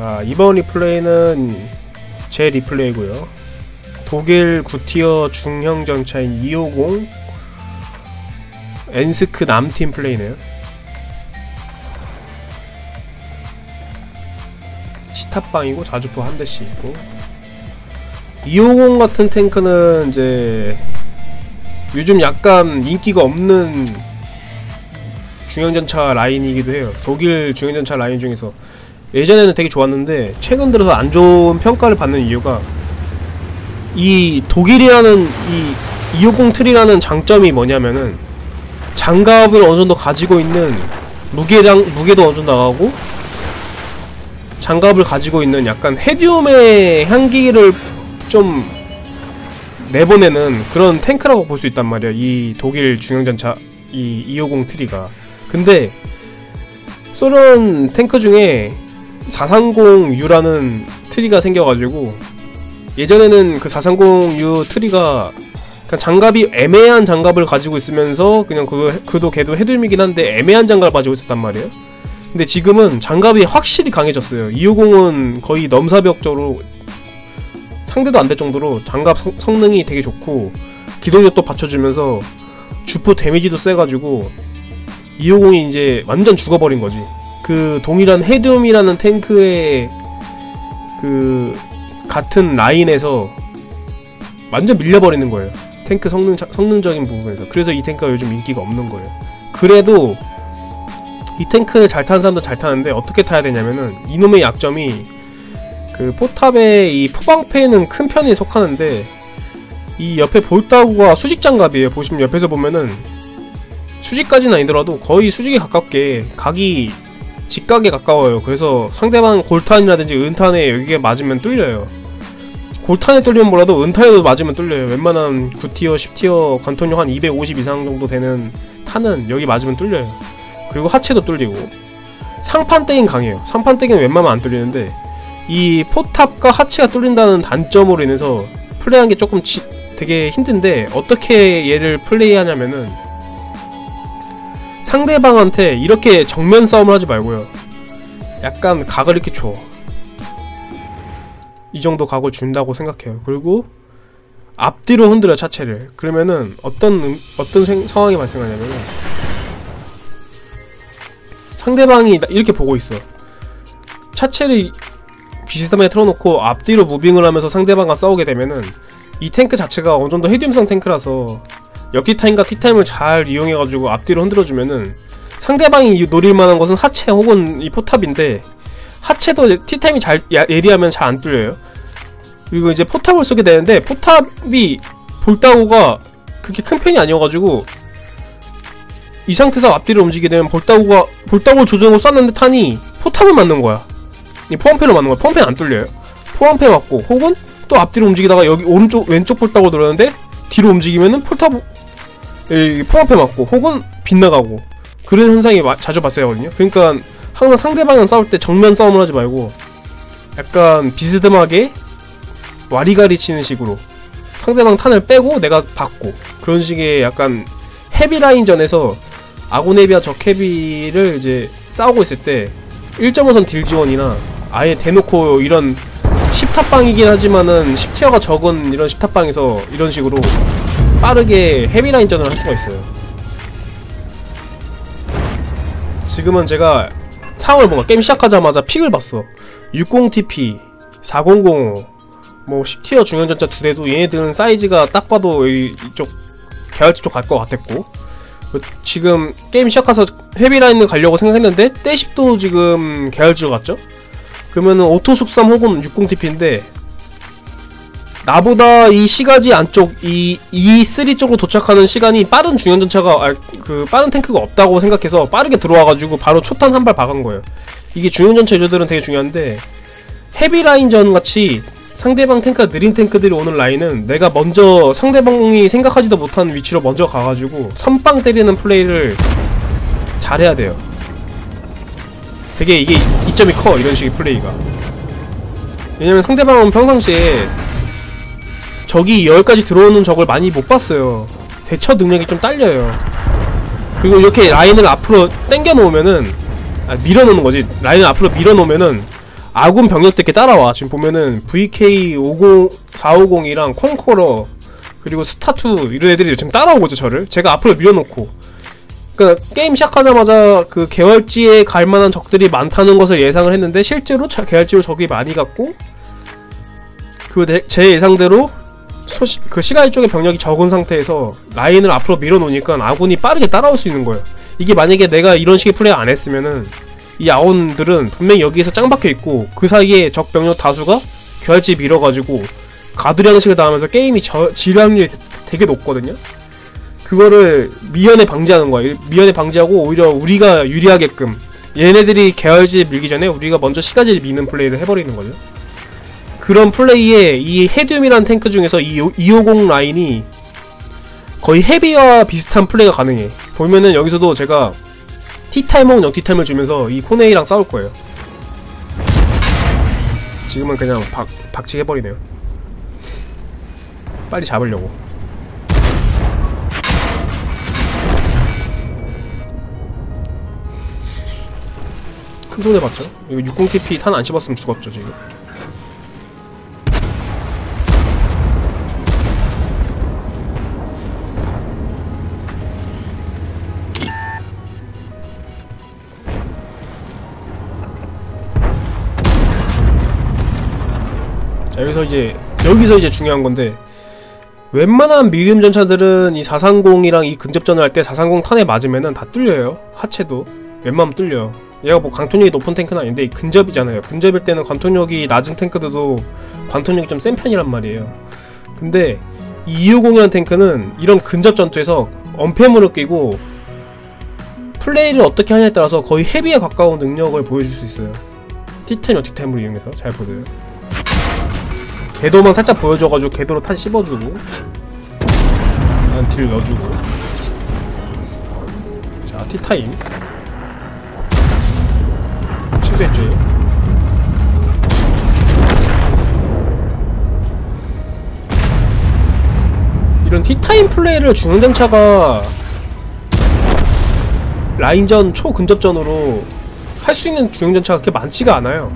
자 이번 리플레이는 제 리플레이고요. 독일 9티어 중형 전차인 250 엔스크 남팀 플레이네요. 시탑방이고 자주포 한 대씩 있고. 250 같은 탱크는 이제 요즘 약간 인기가 없는 중형전차 라인이기도 해요. 독일 중형전차 라인 중에서 예전에는 되게 좋았는데 최근 들어서 안 좋은 평가를 받는 이유가 이 독일이라는 이 250 트리라는 장점이 뭐냐면은 장갑을 어느 정도 가지고 있는 무게량 무게도 어느 정도 나가고 장갑을 가지고 있는 약간 헤디움의 향기를 좀 내보내는 그런 탱크라고 볼 수 있단 말이야 이 독일 중형전차 이 250 트리가. 근데 소련 탱크 중에 430U라는 트리가 생겨가지고 예전에는 그 430U 트리가 장갑이 애매한 장갑을 가지고 있으면서 그냥 그, 그도 걔도 헤드움이긴 한데 애매한 장갑을 가지고 있었단 말이에요. 근데 지금은 장갑이 확실히 강해졌어요. 250은 거의 넘사벽적으로 상대도 안 될 정도로 장갑 성, 성능이 되게 좋고 기동력도 받쳐주면서 주포 데미지도 세가지고 250이 이제 완전 죽어버린 거지 그 동일한 헤드움이라는 탱크의 그 같은 라인에서 완전 밀려버리는 거예요. 탱크 성능, 성능적인 부분에서. 그래서 이 탱크가 요즘 인기가 없는 거예요. 그래도 이 탱크를 잘 타는 사람도 잘 타는데 어떻게 타야 되냐면은 이놈의 약점이 그 포탑의 이 포방패는 큰 편에 속하는데 이 옆에 볼따구가 수직 장갑이에요. 보시면 옆에서 보면은 수직까지는 아니더라도 거의 수직에 가깝게 각이 직각에 가까워요. 그래서 상대방 골탄이라든지 은탄에 여기에 맞으면 뚫려요. 골탄에 뚫리면 몰라도 은탄에도 맞으면 뚫려요. 웬만한 9티어 10티어 관통력 한 250 이상 정도 되는 탄은 여기 맞으면 뚫려요. 그리고 하체도 뚫리고. 상판대긴 강해요. 상판대기는 웬만하면 안 뚫리는데 이 포탑과 하체가 뚫린다는 단점으로 인해서 플레이하는 게 조금 지, 되게 힘든데 어떻게 얘를 플레이하냐면은 상대방한테 이렇게 정면 싸움을 하지 말고요. 약간 각을 이렇게 줘. 이 정도 각을 준다고 생각해요. 그리고 앞뒤로 흔들어 차체를. 그러면은 어떤 어떤 생, 상황이 발생하냐면은 상대방이 이렇게 보고 있어. 차체를 비스듬하게 틀어놓고 앞뒤로 무빙을 하면서 상대방과 싸우게 되면은 이 탱크 자체가 어느정도 헤디움성 탱크라서 역기타임과 티타임을 잘 이용해가지고 앞뒤로 흔들어주면은 상대방이 노릴만한 것은 하체 혹은 이 포탑인데 하체도 티타임이 잘 예리하면 잘 안 뚫려요. 그리고 이제 포탑을 쓰게 되는데 포탑이 볼따구가 그렇게 큰 편이 아니어가지고 이 상태에서 앞뒤로 움직이게 되면 볼따구가 볼따구를 조정으로 쐈는데 탄이 포탑을 맞는 거야. 이 포함패로 맞는 거야. 포함패는 안 뚫려요. 포함패 맞고 혹은 또 앞뒤로 움직이다가 여기 오른쪽 왼쪽 볼따구 들었는데 뒤로 움직이면은 폴탑 포함패 맞고 혹은 빗나가고 그런 현상이 마, 자주 발생하거든요. 그러니까 항상 상대방이랑 싸울 때 정면 싸움을 하지 말고 약간 비스듬하게 와리가리 치는 식으로 상대방 탄을 빼고 내가 받고 그런 식의 약간 헤비 라인전에서 아고네비와 적헤비를 이제 싸우고 있을 때 1.5선 딜 지원이나 아예 대놓고 이런 10탑방이긴 하지만은 10티어가 적은 이런 10탑방에서 이런 식으로 빠르게 헤비라인전을 할 수가 있어요. 지금은 제가 상황을 뭔가 게임 시작하자마자 픽을 봤어. 60TP 4005 뭐 10티어 중형전차 두 대도 얘네들은 사이즈가 딱 봐도 이쪽 계열지 쪽갈 것 같았고. 지금 게임 시작해서 heavy line을 가려고 생각했는데 떼오십도 지금 계열지로 갔죠? 그러면은 오토 숙삼 혹은 60TP인데 나보다 이 시가지 안쪽 이 E3 쪽으로 도착하는 시간이 빠른 중형전차가 아, 그 빠른 탱크가 없다고 생각해서 빠르게 들어와가지고 바로 초탄 한 발 박은 거예요. 이게 중형전차 유저들은 되게 중요한데 헤비라인전 같이 상대방 탱크가 느린 탱크들이 오는 라인은 내가 먼저 상대방이 생각하지도 못한 위치로 먼저 가가지고 선빵 때리는 플레이를 잘해야 돼요. 되게 이게 이점이 커 이런 식의 플레이가. 왜냐면 상대방은 평상시에 적이 여기까지 들어오는 적을 많이 못 봤어요. 대처 능력이 좀 딸려요. 그리고 이렇게 라인을 앞으로 당겨 놓으면은 아, 밀어 놓는 거지. 라인을 앞으로 밀어 놓으면은 아군 병력들 이렇게 따라와 지금 보면은 VK50 450이랑 콩코러 그리고 스타2 이런 애들이 지금 따라오고 있죠 저를 제가 앞으로 밀어놓고 그니까 게임 시작하자마자 그 계열지에 갈 만한 적들이 많다는 것을 예상을 했는데 실제로 자, 계열지로 적이 많이 갔고 그 제 예상대로 소시, 그 시가일 쪽에 병력이 적은 상태에서 라인을 앞으로 밀어놓으니까 아군이 빠르게 따라올 수 있는 거예요. 이게 만약에 내가 이런 식의 플레이 안 했으면은 이 아온들은 분명히 여기에서 짱 박혀있고 그 사이에 적 병력 다수가 결지 밀어가지고 가두량식을 당하면서 게임이 저, 질량률이 되게 높거든요. 그거를 미연에 방지하는 거야. 미연에 방지하고 오히려 우리가 유리하게끔 얘네들이 계열지 밀기 전에 우리가 먼저 시가지를 미는 플레이를 해버리는 거죠 그런 플레이에 이 헤듐이라는 탱크 중에서 이 250 라인이 거의 헤비와 비슷한 플레이가 가능해. 보면은 여기서도 제가 혹은 역티타임을 주면서 이 코네이랑 싸울 거예요. 지금은 그냥 박, 박치해버리네요. 빨리 잡으려고. 큰 손해 봤죠? 이거 60TP 탄 안 씹었으면 죽었죠 지금 자 여기서 이제 여기서 이제 중요한 건데 웬만한 미디움 전차들은 이 430이랑 이 근접전을 할 때 430 탄에 맞으면은 다 뚫려요. 하체도. 웬만하면 뚫려 얘가 뭐 광통력이 높은 탱크는 아닌데 근접이잖아요. 근접일 때는 관통력이 낮은 탱크들도 관통력이 좀 센 편이란 말이에요. 근데 이 250이라는 탱크는 이런 근접 전투에서 언패물을 끼고 플레이를 어떻게 하냐에 따라서 거의 헤비에 가까운 능력을 보여줄 수 있어요. 티탄 어틱템을 이용해서 잘 보세요 궤도만 살짝 보여줘가지고 궤도로 탄 씹어주고. 난딜 넣어주고. 자 티타임. 취소했죠. 이런 티타임 플레이를 중앙장차가 라인전 초근접전으로 할 수 있는 중앙전차가 그렇게 많지가 않아요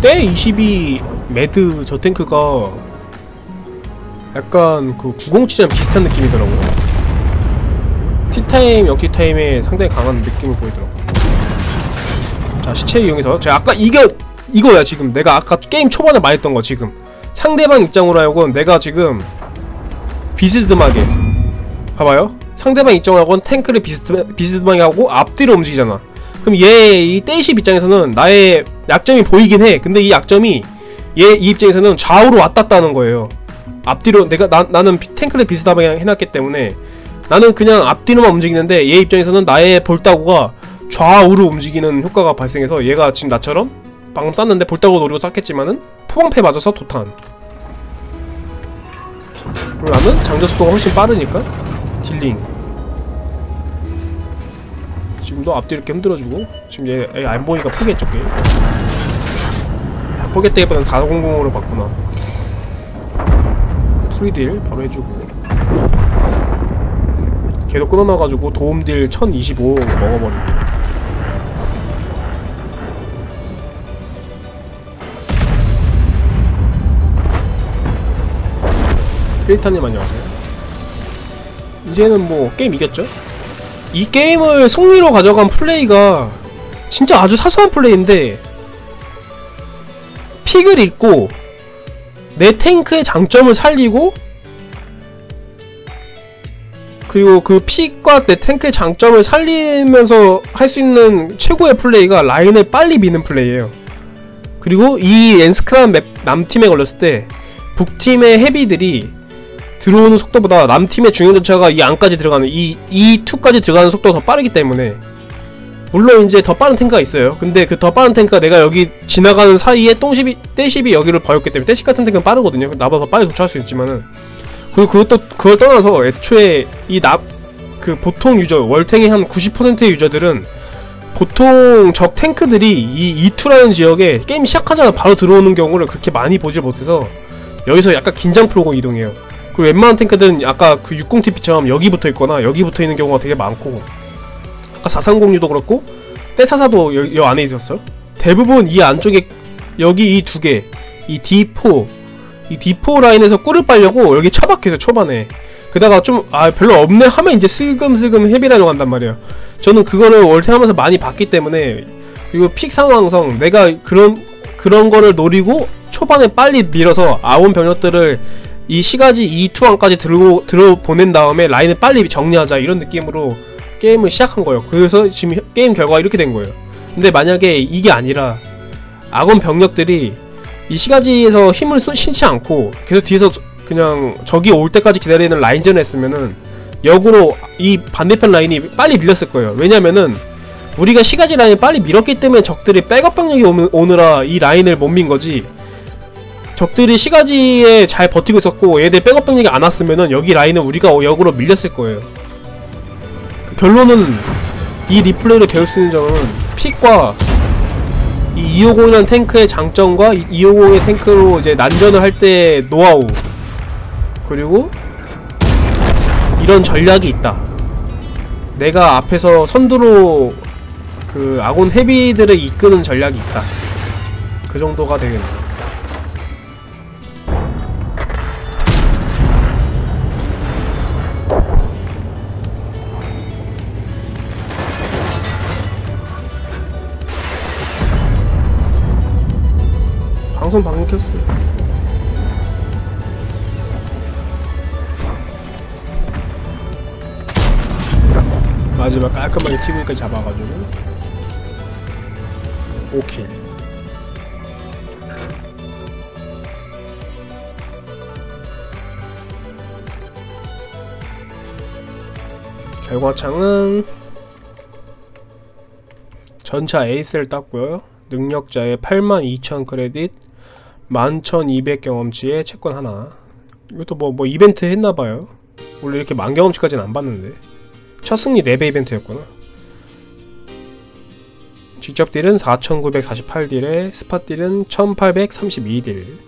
떼 22 med 저 탱크가 약간 그 907이랑 비슷한 느낌이더라고요. 티타임, 역티타임에 상당히 강한 느낌을 보이더라고요. 자 시체 이용해서. 제가 아까 이게 이거야 지금. 내가 아까 게임 초반에 말했던 거 지금. 상대방 입장으로 하여금 내가 지금 비스듬하게. 봐봐요. 상대방 입장하고는 탱크를 비스듬, 비스듬하게 하고 앞뒤로 움직이잖아 그럼 얘 이 떼이십 입장에서는 나의 약점이 보이긴 해. 근데 이 약점이 얘 이 입장에서는 좌우로 왔다 갔다 하는 거예요. 앞뒤로 내가 나, 나는 탱크를 비슷하게 해놨기 때문에 나는 그냥 앞뒤로만 움직이는데 얘 입장에서는 나의 볼따구가 좌우로 움직이는 효과가 발생해서 얘가 지금 나처럼 방금 쐈는데 볼따구 노리고 쐈겠지만은 포방패 맞아서 도탄. 그리고 나는 장전속도가 훨씬 빠르니까 dealing 지금도 앞뒤 이렇게 흔들어주고 지금 얘, 얘 안보니까 포기했죠 게임. 포기했다기보단 400으로 바꾸나. free deal 바로 해주고. 걔도 끊어놔가지고 도움deal 1025 먹어버리고. 필타님 안녕하세요. 이제는 뭐 게임 이겼죠? 이 게임을 승리로 가져간 플레이가 진짜 아주 사소한 플레이인데 pick을 읽고 내 탱크의 장점을 살리고 그리고 그 pick과 내 탱크의 장점을 살리면서 할 수 있는 최고의 플레이가 라인을 빨리 미는 플레이예요. 그리고 이 엔스크란 맵 남팀에 걸렸을 때 북팀의 헤비들이 들어오는 속도보다 남팀의 중형 전차가 이 안까지 들어가는 이 E2까지 들어가는 속도가 더 빠르기 때문에 물론 이제 더 빠른 탱크가 있어요. 근데 그 더 빠른 탱크가 내가 여기 지나가는 사이에 똥십이 떼십이 여기를 버렸기 때문에 떼십 같은 탱크는 빠르거든요. 나보다 더 빨리 도착할 수 있지만은 그리고 그것도 그걸 떠나서 애초에 이 납 그 보통 유저 월탱의 한 90%의 유저들은 보통 적 탱크들이 이 E2라는 지역에 게임 시작하자마자 바로 들어오는 경우를 그렇게 많이 보지 못해서 여기서 약간 긴장 풀고 이동해요. 그 웬만한 탱크들은 아까 그 60TP처럼 여기 붙어 있거나 여기 붙어 있는 경우가 되게 많고 아까 430유도 그렇고 떼사사도 여, 여 안에 있었어요. 대부분 이 안쪽에 여기 이 두 개, 이 D4, 이 D4 라인에서 꿀을 빨려고 여기 처박혀서 초반에 그다가 좀 아 별로 없네 하면 이제 슬금슬금 헤비라인으로 간단 말이에요. 저는 그거를 월탱하면서 많이 봤기 때문에 그리고 pick 상황상 내가 그런 그런 거를 노리고 초반에 빨리 밀어서 아온 병력들을 이 시가지 이 투항까지 들고 들어 보낸 다음에 라인을 빨리 정리하자 이런 느낌으로 게임을 시작한 거예요. 그래서 지금 게임 결과가 이렇게 된 거예요. 근데 만약에 이게 아니라 아군 병력들이 이 시가지에서 힘을 쏘, 쏟지 않고 계속 뒤에서 그냥 적이 올 때까지 기다리는 라인전을 했으면은 역으로 이 반대편 라인이 빨리 밀렸을 거예요. 왜냐면은 우리가 시가지 라인을 빨리 밀었기 때문에 적들이 백업 병력이 오느, 오느라 이 라인을 못 민 거지. 적들이 시가지에 잘 버티고 있었고 얘들 백업 병력이 안 왔으면은 여기 라인은 우리가 역으로 밀렸을 거예요. 결론은 이 replay를 배울 수 있는 점은 pick과 이 E50이라는 탱크의 장점과 E50의 탱크로 이제 난전을 할때 노하우 그리고 이런 전략이 있다. 내가 앞에서 선두로 그 아곤 헤비들을 이끄는 전략이 있다. 그 정도가 되겠네. 방송 방금 켰어요. 마지막 깔끔하게 TV까지 잡아가지고. 오케이. 결과창은 전차 에이스를 땄고요. 능력자의 82,000 크레딧 11,200 경험치에 채권 하나. 이것도 뭐, 뭐 이벤트 했나봐요. 원래 이렇게 만 경험치까지는 안 받는데. 첫 승리 4배 이벤트였구나. 직접 딜은 4948딜에 스팟 딜은 1832딜